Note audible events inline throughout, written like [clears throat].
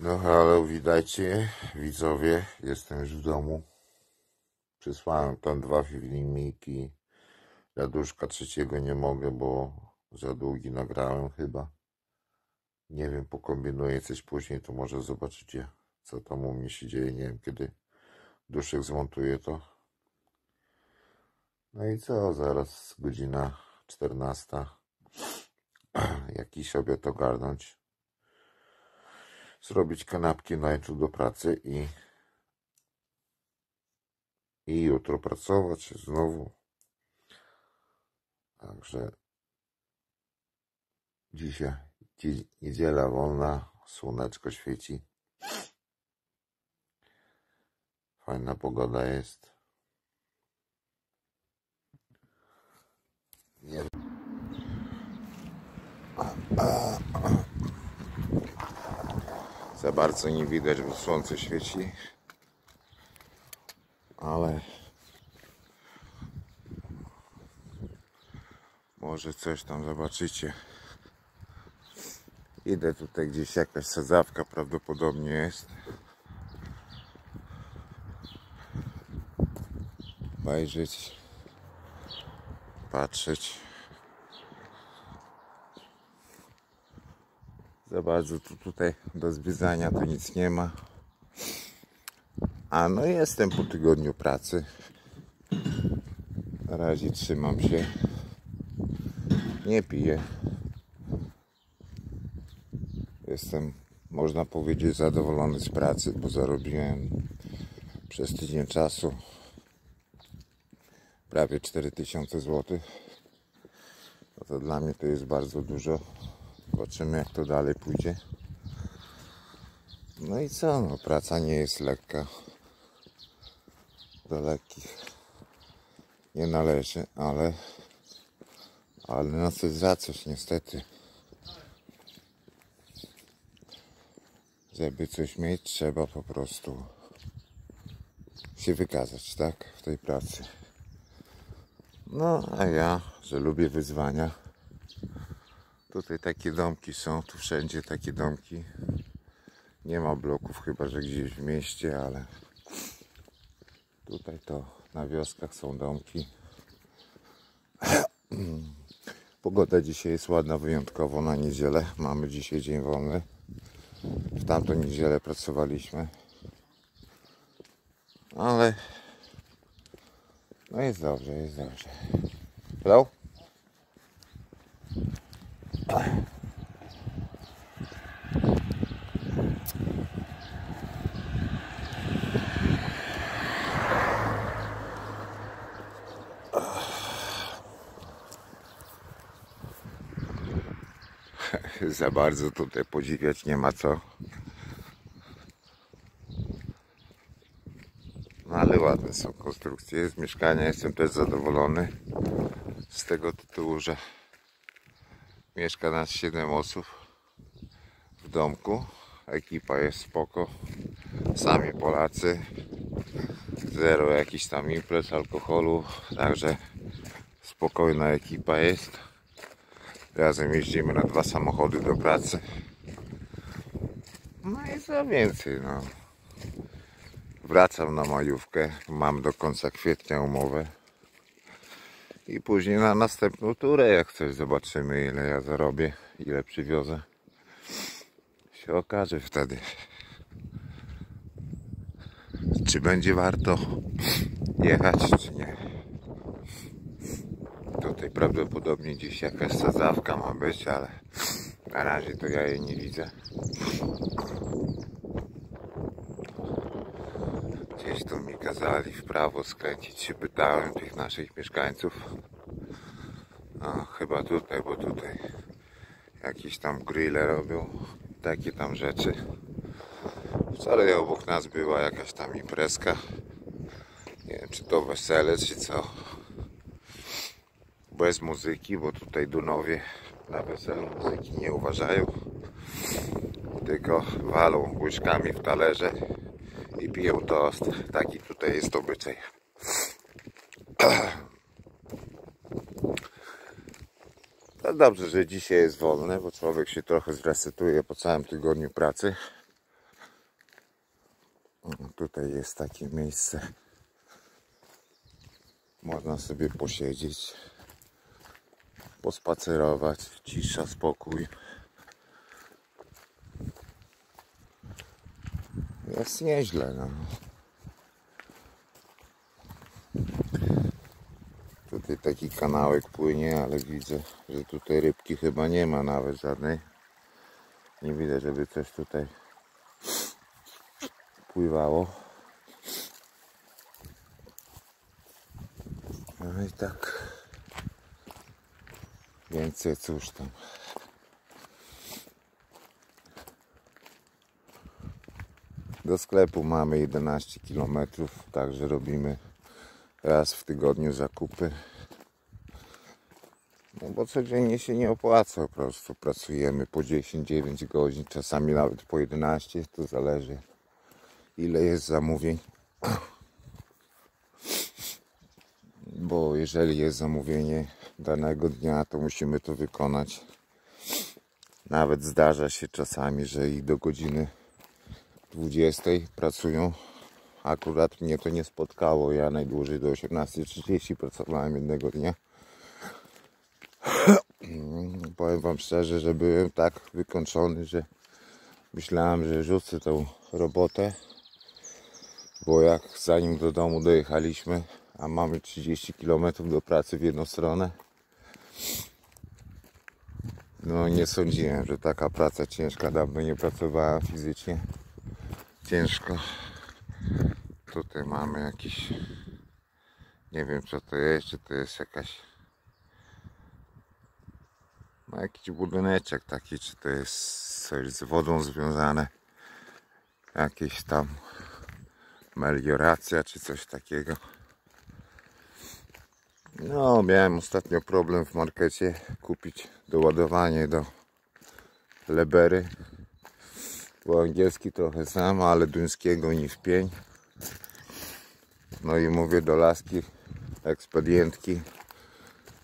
No halo, witajcie widzowie, jestem już w domu. Przysłałem tam dwa filmiki. Raduszka trzeciego nie mogę, bo za długi nagrałem chyba. Nie wiem, pokombinuję coś później, to może zobaczycie, co tam u mnie się dzieje. Nie wiem, kiedy duszek zmontuje to. No i co, zaraz godzina 14. [clears throat] Jakiś obiad ogarnąć zrobić kanapki na jutro do pracy i i jutro pracować znowu. Także dzisiaj dzi- niedziela wolna, słoneczko świeci. Fajna pogoda jest. Nie za bardzo nie widać, bo słońce świeci. Ale może coś tam zobaczycie. Idę tutaj gdzieś jakaś sadzawka prawdopodobnie jest. Obejrzeć, patrzeć. Za bardzo tu tutaj do zwiedzania to nic nie ma. A no jestem po tygodniu pracy. Na razie trzymam się. Nie piję. Jestem, można powiedzieć, zadowolony z pracy, bo zarobiłem przez tydzień czasu prawie 4000 zł. No to dla mnie to jest bardzo dużo. Zobaczymy jak to dalej pójdzie. No i co? No, praca nie jest lekka. Do lekkich nie należy, ale ale na coś za coś niestety. Żeby coś mieć, trzeba po prostu się wykazać, tak? W tej pracy. No, a ja, że lubię wyzwania. Tutaj takie domki są, tu wszędzie takie domki. Nie ma bloków, chyba że gdzieś w mieście, ale tutaj to na wioskach są domki. [clears throat] Pogoda dzisiaj jest ładna wyjątkowo na niedzielę. Mamy dzisiaj dzień wolny. W tamtą niedzielę pracowaliśmy. Ale no jest dobrze, jest dobrze. Hello? Za bardzo tutaj podziwiać nie ma co. No ale ładne są konstrukcje z mieszkania. Jestem też zadowolony z tego tytułu, że mieszka nas 7 osób w domku. Ekipa jest spoko. Sami Polacy. Zero jakiś tam imprez alkoholu. Także spokojna ekipa jest. Razem jeździmy na dwa samochody do pracy. No i co więcej, no. Wracam na majówkę. Mam do końca kwietnia umowę. I później na następną turę, jak coś zobaczymy, ile ja zarobię, ile przywiozę. Się okaże wtedy. Czy będzie warto jechać, czy nie. Tutaj prawdopodobnie gdzieś jakaś sadzawka ma być, ale na razie to ja jej nie widzę. Gdzieś tu mi kazali w prawo skręcić się pytałem tych naszych mieszkańców. No, chyba tutaj, bo tutaj jakieś tam grille robią, takie tam rzeczy. Wczoraj obok nas była jakaś tam imprezka. Nie wiem, czy to wesele, czy co bez muzyki, bo tutaj Dunowie na weselu muzyki nie uważają. Tylko walą łyżkami w talerze i piją toast. Taki tutaj jest obyczaj. [clears throat] Dobrze, że dzisiaj jest wolne, bo człowiek się trochę zresetuje po całym tygodniu pracy. Tutaj jest takie miejsce. Można sobie posiedzieć, pospacerować, cisza, spokój. Jest nieźle, no. Tutaj taki kanałek płynie, ale widzę, że tutaj rybki chyba nie ma nawet żadnej. Nie widać, żeby coś tutaj pływało. No i tak. Więcej cóż tam. Do sklepu mamy 11 km, także robimy raz w tygodniu zakupy. No bo codziennie się nie opłaca, po prostu pracujemy po 10-9 godzin, czasami nawet po 11, to zależy ile jest zamówień. Bo jeżeli jest zamówienie danego dnia, to musimy to wykonać. Nawet zdarza się czasami, że i do godziny 20 pracują. Akurat mnie to nie spotkało. Ja najdłużej do 18.30 pracowałem jednego dnia. [clears throat] Powiem Wam szczerze, że byłem tak wykończony, że myślałem, że rzucę tą robotę. Bo jak zanim do domu dojechaliśmy, a mamy 30 km do pracy w jedną stronę, no nie sądziłem, że taka praca ciężka, dawno nie pracowałem fizycznie. Ciężko. Tutaj mamy jakiś, nie wiem co to jest, czy to jest jakaś, no jakiś budyneczek taki, czy to jest coś z wodą związane, jakieś tam melioracja, czy coś takiego. No, miałem ostatnio problem w markecie kupić doładowanie do Lebery. Bo angielski trochę znam, ale duńskiego ni w pień. No i mówię do laski ekspedientki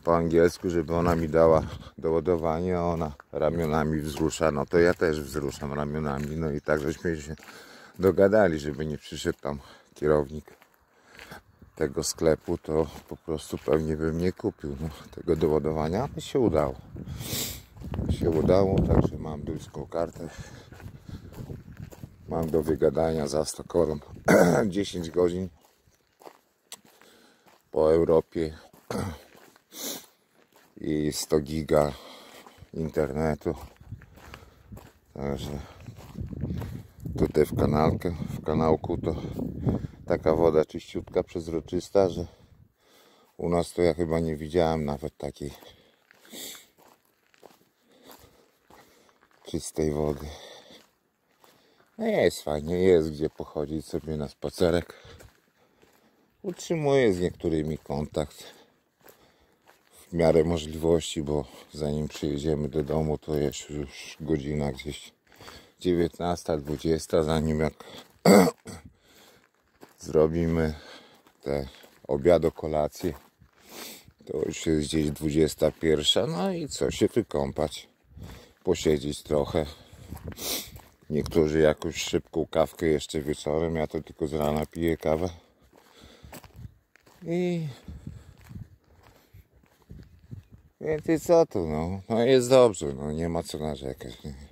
po angielsku, żeby ona mi dała doładowanie, a ona ramionami wzrusza. No to ja też wzruszam ramionami. No i tak żeśmy się dogadali, żeby nie przyszedł tam kierownik tego sklepu, to po prostu pewnie bym nie kupił no, tego doładowania, ale się udało. Się udało, także mam duńską kartę. Mam do wygadania za 100 koron 10 godzin po Europie [clears throat] i 100 giga internetu. Także tutaj w kanałkę, w kanałku to taka woda czyściutka, przezroczysta, że u nas to ja chyba nie widziałem nawet takiej czystej wody. No jest fajnie, jest gdzie pochodzić sobie na spacerek. Utrzymuję z niektórymi kontakt w miarę możliwości, bo zanim przyjedziemy do domu, to jest już godzina gdzieś 19, 20, zanim jak [clears throat] zrobimy te obiado kolację, to już jest gdzieś 21, no i co, się wykąpać, posiedzieć trochę. Niektórzy jakąś szybką kawkę jeszcze wieczorem, ja to tylko z rana piję kawę. I więc i co tu, no, no jest dobrze, no nie ma co narzekać. Nie?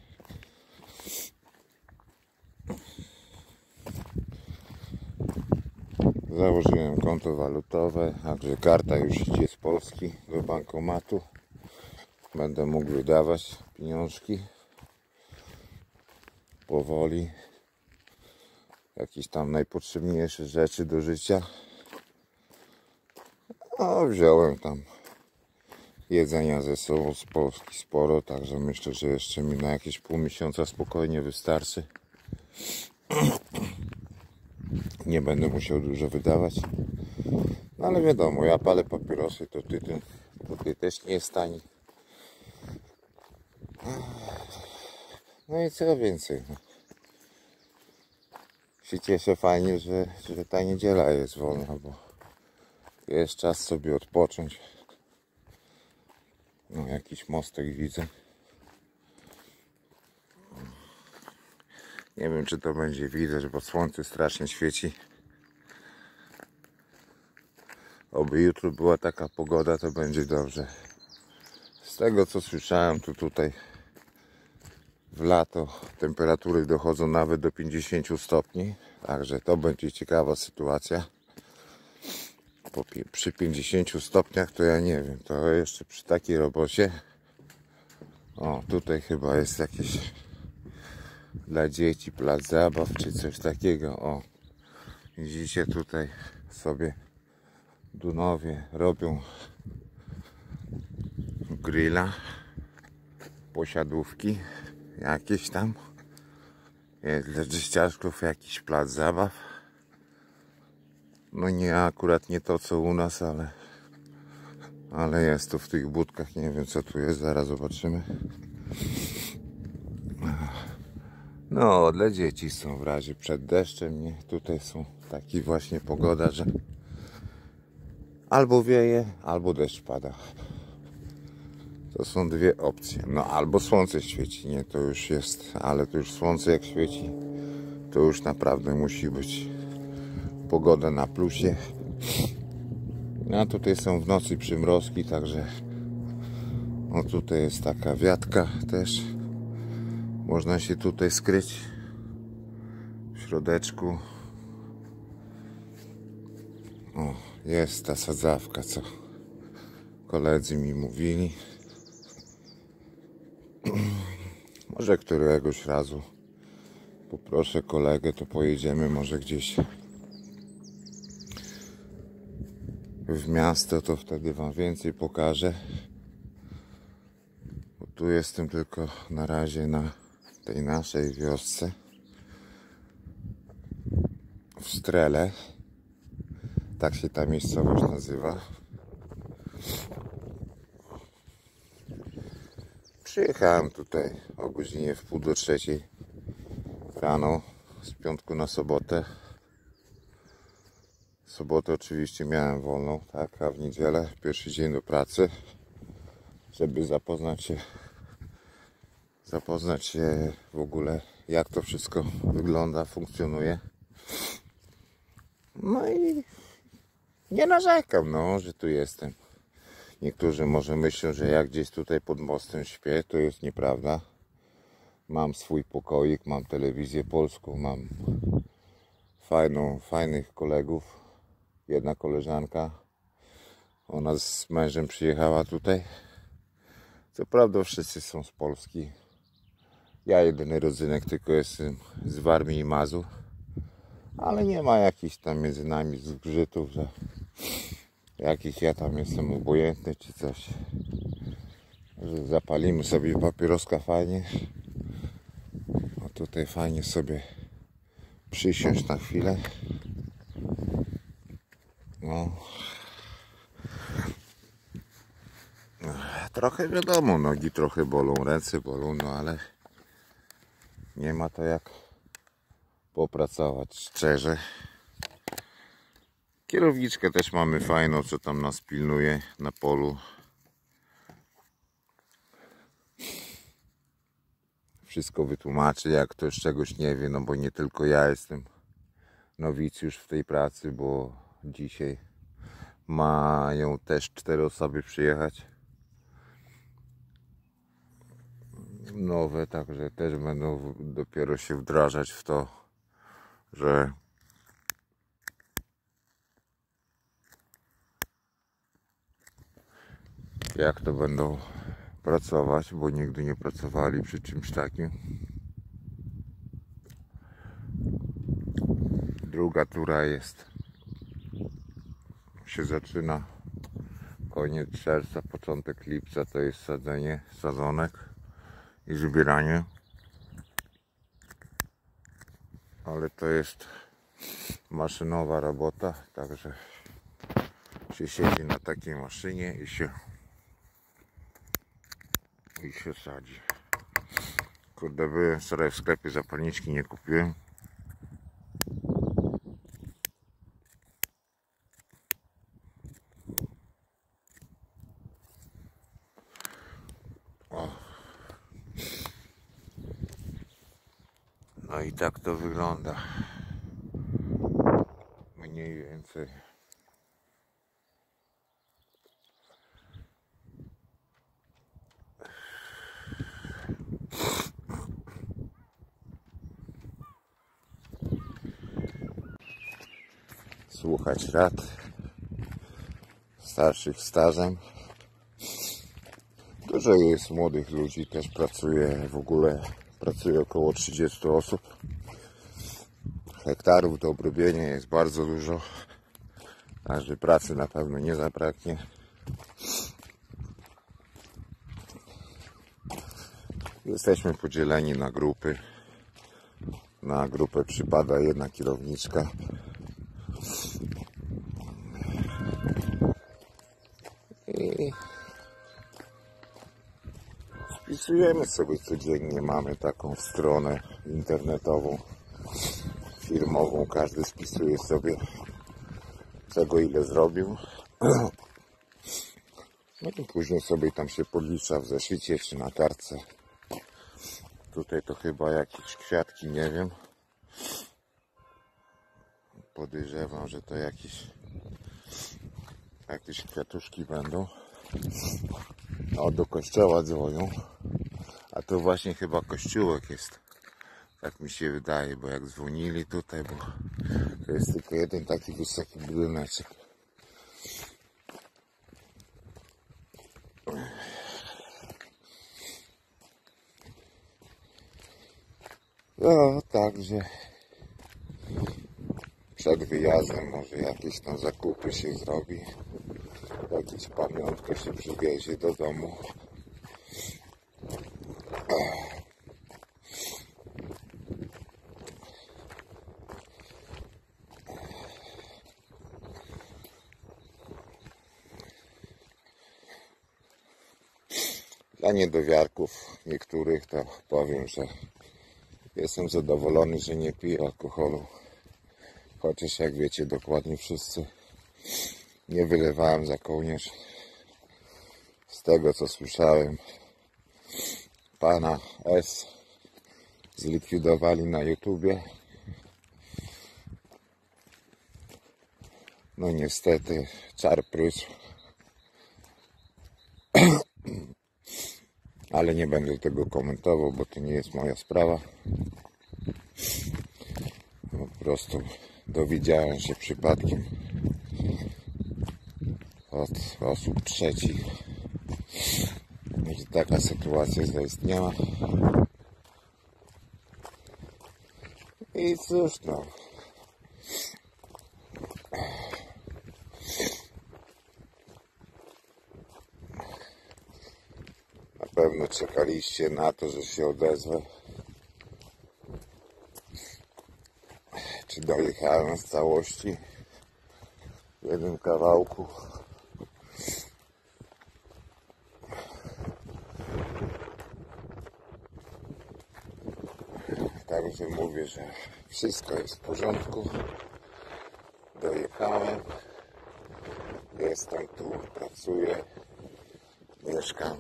Założyłem konto walutowe, także karta już idzie z Polski do bankomatu. Będę mógł wydawać pieniążki powoli. Jakieś tam najpotrzebniejsze rzeczy do życia. No, wziąłem tam jedzenia ze sobą z Polski sporo, także myślę, że jeszcze mi na jakieś pół miesiąca spokojnie wystarczy. [clears throat] Nie będę musiał dużo wydawać. No ale wiadomo, ja palę papierosy, to tutaj też nie jest tani. No i co więcej. No. Się cieszę fajnie, że, że ta niedziela jest wolna, bo jest czas sobie odpocząć. No jakiś mostek widzę. Nie wiem czy to będzie widać, bo słońce strasznie świeci. Oby jutro była taka pogoda, to będzie dobrze. Z tego co słyszałem, to tutaj w lato temperatury dochodzą nawet do 50 stopni. Także to będzie ciekawa sytuacja. Przy 50 stopniach to ja nie wiem, to jeszcze przy takiej robocie. O, tutaj chyba jest jakieś dla dzieci plac zabaw czy coś takiego. O, widzicie tutaj sobie Dunowie robią grilla, posiadówki jakieś tam. Jest dla dzieciaczków jakiś plac zabaw. No nie akurat nie to co u nas, ale ale jest to w tych budkach. Nie wiem co tu jest, zaraz zobaczymy. No, dla dzieci są w razie przed deszczem, nie? Tutaj są taki właśnie pogoda, że albo wieje, albo deszcz pada. To są dwie opcje. No albo słońce świeci, nie, to już jest, ale to już słońce jak świeci, to już naprawdę musi być pogoda na plusie. No a tutaj są w nocy przymrozki, także o tutaj jest taka wiatka też. Można się tutaj skryć w środeczku. O, jest ta sadzawka, co koledzy mi mówili. [clears throat] Może któregoś razu poproszę kolegę, to pojedziemy może gdzieś w miasto, to wtedy Wam więcej pokażę. Bo tu jestem tylko na razie na tej naszej wiosce w Strele. Tak się ta miejscowość nazywa. Przyjechałem tutaj o godzinie w pół do trzeciej rano z piątku na sobotę. Sobotę oczywiście miałem wolną, tak, a w niedzielę pierwszy dzień do pracy, żeby zapoznać się zapoznać się w ogóle jak to wszystko wygląda, funkcjonuje. No i nie narzekam, no, że tu jestem. Niektórzy może myślą, że jak gdzieś tutaj pod mostem śpię, to jest nieprawda. Mam swój pokoik, mam telewizję polską, mam fajną, fajnych kolegów. Jedna koleżanka, ona z mężem przyjechała tutaj. Co prawda wszyscy są z Polski. Ja jedyny rodzynek tylko jestem z Warmii i Mazur. Ale nie ma jakichś tam między nami zgrzytów, że jakich ja tam jestem obojętny czy coś. Że zapalimy sobie papieroska fajnie. A tutaj fajnie sobie przysiąść na chwilę. No. Trochę wiadomo, nogi trochę bolą, ręce bolą, no ale nie ma to jak popracować szczerze. Kierowniczkę też mamy fajną, co tam nas pilnuje na polu. Wszystko wytłumaczy, jak ktoś czegoś nie wie, no bo nie tylko ja jestem nowicjusz w tej pracy, bo dzisiaj mają też cztery osoby przyjechać. Nowe, także też będą dopiero się wdrażać w to, że jak to będą pracować, bo nigdy nie pracowali przy czymś takim. Druga tura jest się zaczyna koniec czerwca, początek lipca to jest sadzenie sadzonek i zbieranie. Ale to jest maszynowa robota, także się siedzi na takiej maszynie i się i się sadzi. Kurde, byłem wczoraj w sklepie, zapalniczki nie kupiłem. I tak to wygląda. Mniej więcej. Słuchać rad starszych stażem. Dużo jest młodych ludzi, też pracuje w ogóle, pracuje około 30 osób. Hektarów do obrobienia jest bardzo dużo, także pracy na pewno nie zabraknie. Jesteśmy podzieleni na grupy. Na grupę przypada jedna kierowniczka. Wpisujemy sobie codziennie, mamy taką stronę internetową, firmową, każdy spisuje sobie czego ile zrobił. No i później sobie tam się podlicza w zeszycie czy na kartce. Tutaj to chyba jakieś kwiatki, nie wiem. Podejrzewam, że to jakieś jakieś kwiatuszki będą. O, do kościoła dzwonią. A to właśnie chyba kościółek jest. Tak mi się wydaje, bo jak dzwonili tutaj, bo to jest tylko jeden taki wysoki budyneczek. No, także przed wyjazdem może jakieś tam zakupy się zrobi. Jakieś pamiątkę się przywiezie do domu. Dla niedowiarków niektórych to powiem, że jestem zadowolony, że nie piję alkoholu. Chociaż jak wiecie dokładnie wszyscy nie wylewałem za kołnierz. Z tego co słyszałem, pana S zlikwidowali na YouTubie. No niestety czar prysł. [clears throat] Ale nie będę tego komentował, bo to nie jest moja sprawa. Po prostu dowiedziałem się przypadkiem od osób trzecich, że taka sytuacja zaistniała. I cóż no. Na pewno czekaliście na to, że się odezwę. Czy dojechałem z całości w jednym kawałku. Także mówię, że wszystko jest w porządku. Dojechałem. Jestem tu, pracuję, mieszkam.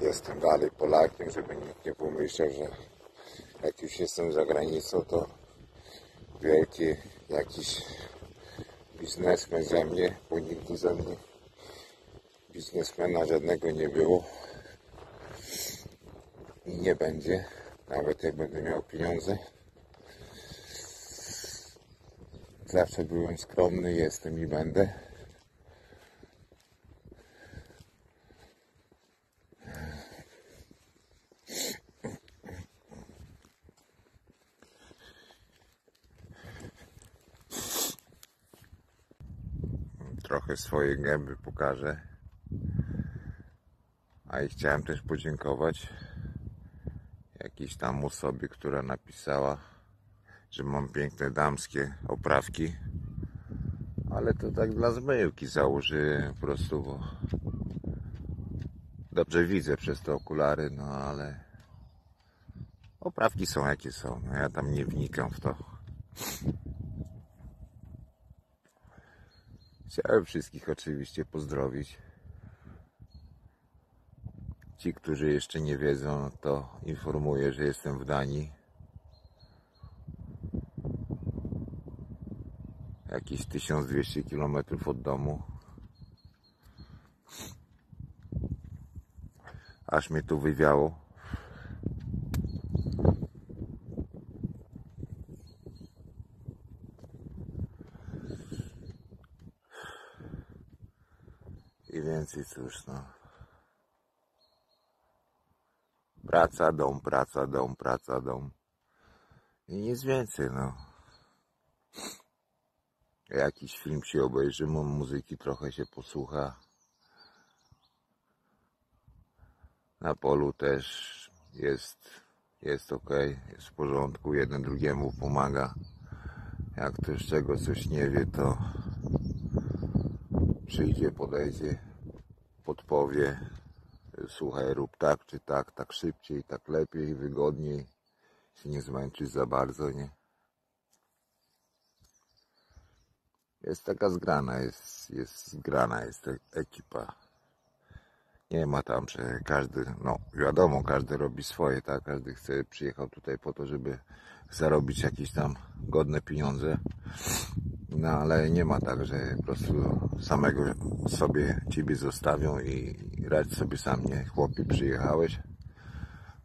Jestem dalej Polakiem, żeby nikt nie pomyślał, że jak już jestem za granicą, to wielki jakiś biznesmen ze mnie, bo nigdy ze mnie biznesmena żadnego nie było i nie będzie, nawet jak będę miał pieniądze. Zawsze byłem skromny, jestem i będę. Trochę swoje gęby pokażę. A i chciałem też podziękować jakiejś tam osobie, która napisała, że mam piękne damskie oprawki. Ale to tak dla zmyłki założyłem po prostu, bo dobrze widzę przez te okulary, no ale oprawki są jakie są. No ja tam nie wnikam w to. Chciałem wszystkich oczywiście pozdrowić. Ci, którzy jeszcze nie wiedzą, to informuję, że jestem w Danii. Jakieś 1200 km od domu. Aż mnie tu wywiało. I więcej cóż, no. Praca, dom, praca, dom, praca, dom. I nic więcej, no. Jakiś film się obejrzy, mu- muzyki trochę się posłucha. Na polu też jest, jest ok, jest w porządku, jeden drugiemu pomaga. Jak ktoś czego coś nie wie, to przyjdzie, podejdzie, podpowie. Słuchaj, rób tak czy tak, tak szybciej, tak lepiej, wygodniej. Się nie zmęczysz za bardzo, nie? Jest taka zgrana, jest, jest zgrana, jest e- ekipa. Nie ma tam, że każdy, no wiadomo, każdy robi swoje, tak? Każdy chce, przyjechał tutaj po to, żeby zarobić jakieś tam godne pieniądze. No ale nie ma tak, że po prostu samego sobie ciebie zostawią i radź sobie sam, nie? Chłopie, przyjechałeś,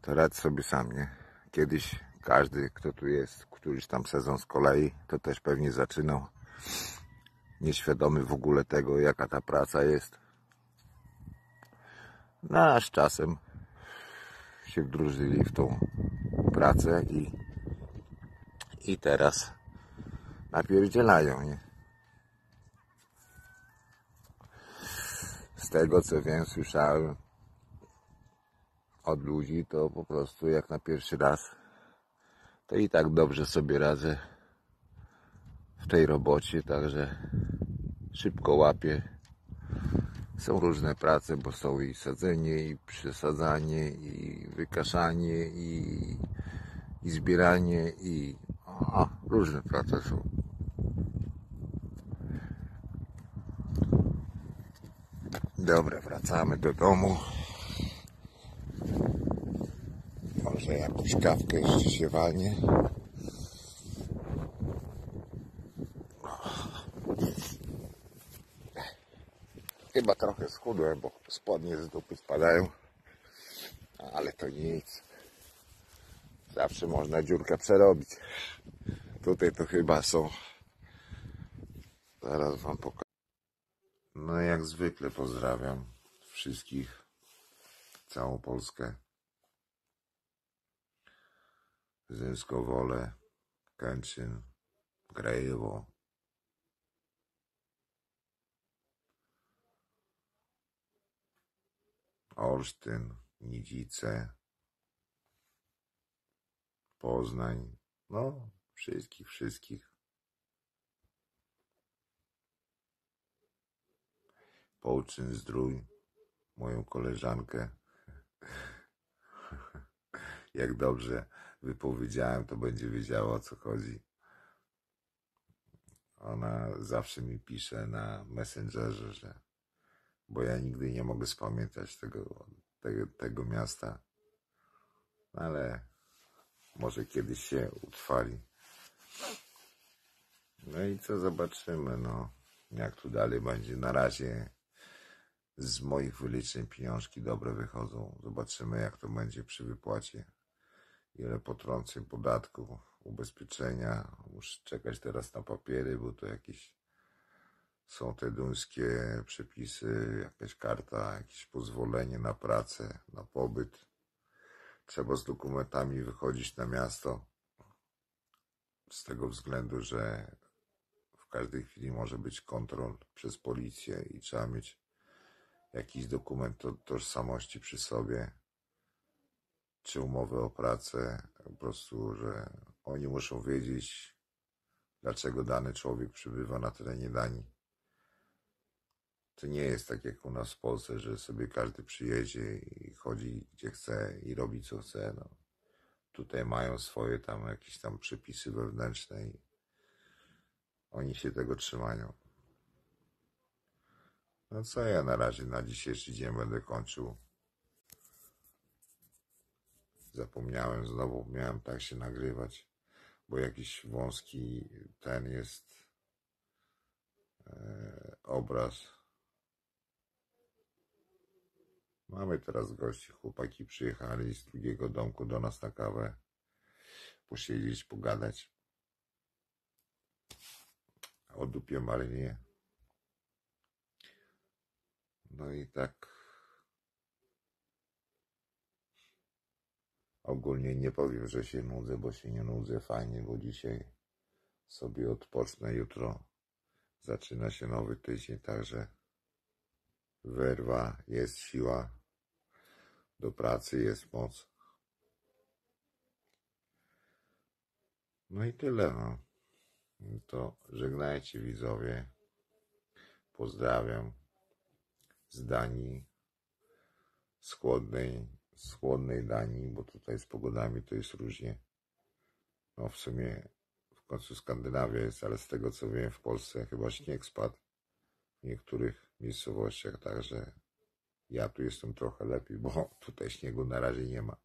to radź sobie sam, nie? Kiedyś każdy, kto tu jest, któryś tam sezon z kolei, to też pewnie zaczynał nieświadomy w ogóle tego, jaka ta praca jest. No, a z czasem się wdrożyli w tą pracę i, i teraz napierdzielają, nie? Z tego co wiem, słyszałem od ludzi, to po prostu jak na pierwszy raz, to i tak dobrze sobie radzę w tej robocie, także szybko łapię. Są różne prace, bo są i sadzenie, i przesadzanie, i wykaszanie, i, i zbieranie, i a, różne prace są. Dobra, wracamy do domu. Może jakąś kawkę jeszcze się walnie. Chyba trochę schudłem, bo spodnie z dupy spadają. Ale to nic. Zawsze można dziurkę przerobić. Tutaj to chyba są. Zaraz wam pokażę. No jak zwykle pozdrawiam wszystkich. Całą Polskę. Zyskowole, Kęczyn, Grejewo. Olsztyn, Nidzice, Poznań, no wszystkich, wszystkich. Połczyn Zdrój, moją koleżankę. [laughs] Jak dobrze wypowiedziałem, to będzie wiedziała o co chodzi. Ona zawsze mi pisze na Messengerze, że bo ja nigdy nie mogę spamiętać tego, tego, tego miasta. Ale może kiedyś się utrwali. No i co zobaczymy, no, jak tu dalej będzie. Na razie z moich wyliczeń pieniążki dobre wychodzą. Zobaczymy, jak to będzie przy wypłacie. Ile potrącę podatku, ubezpieczenia. Muszę czekać teraz na papiery, bo to jakieś są te duńskie przepisy, jakaś karta, jakieś pozwolenie na pracę, na pobyt. Trzeba z dokumentami wychodzić na miasto. Z tego względu, że w każdej chwili może być kontrol przez policję i trzeba mieć jakiś dokument to, tożsamości przy sobie, czy umowę o pracę, po prostu, że oni muszą wiedzieć, dlaczego dany człowiek przybywa na terenie Danii. To nie jest tak jak u nas w Polsce, że sobie każdy przyjedzie i chodzi gdzie chce i robi co chce. No. Tutaj mają swoje tam jakieś tam przepisy wewnętrzne i oni się tego trzymają. No co ja na razie na dzisiejszy dzień będę kończył. Zapomniałem, znowu miałem tak się nagrywać, bo jakiś wąski ten jest e, obraz. Mamy teraz gości, chłopaki przyjechali z drugiego domku do nas na kawę, posiedzieć, pogadać. O dupie Marynie. No i tak. Ogólnie nie powiem, że się nudzę, bo się nie nudzę. Fajnie, bo dzisiaj sobie odpocznę, jutro zaczyna się nowy tydzień, także wyrwa, jest siła, do pracy jest moc. No i tyle, no. To żegnajcie widzowie. Pozdrawiam z Danii, z chłodnej, z chłodnej Danii, bo tutaj z pogodami to jest różnie. No w sumie w końcu Skandynawia jest, ale z tego co wiem w Polsce chyba śnieg spadł w niektórych miejscowościach, także ja tu jestem trochę lepiej, bo [laughs] tutaj śniegu na razie nie ma.